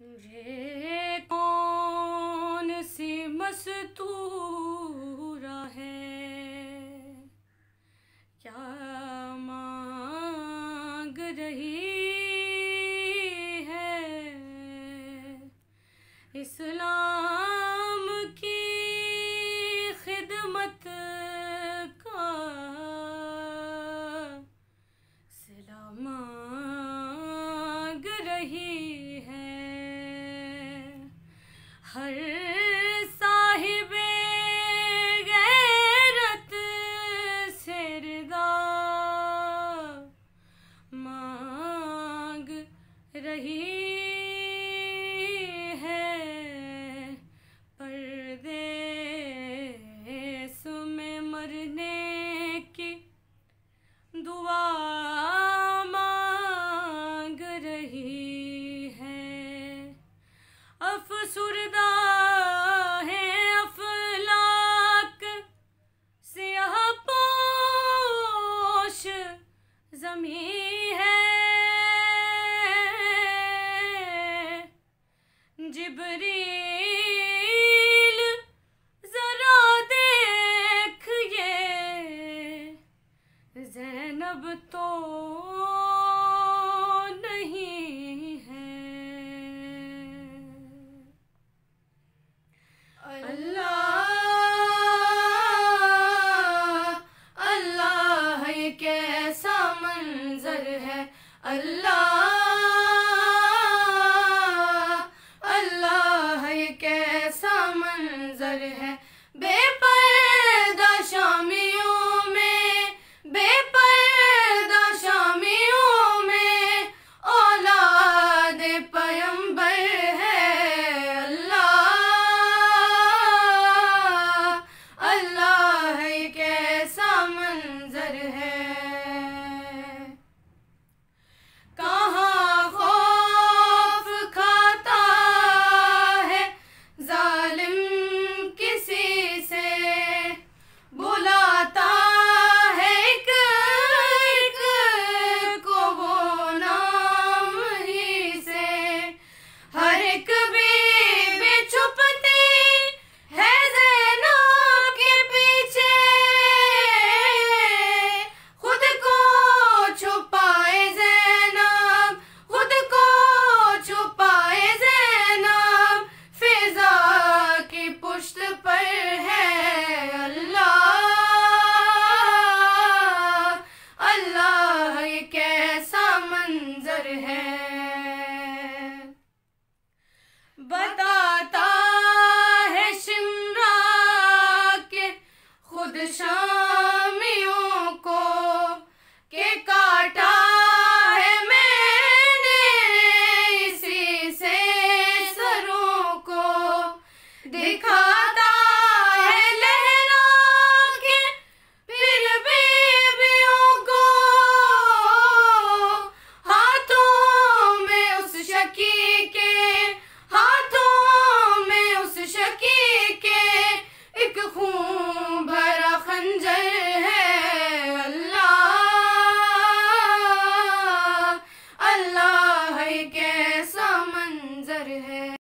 ये कौन सी मस्तूरा है? क्या मांग रही है? इस्लाम की खिदमत का सिला मांग रही हर साहिबे गैरत से रिदा मांग रही है परदेस में मरने जमी है। जिबरील जरा देख ये। जैनब तो है। अल्लाह है। बताता है शिमरा के खुद शामियों को के काटा है मैंने इसी से सरों को।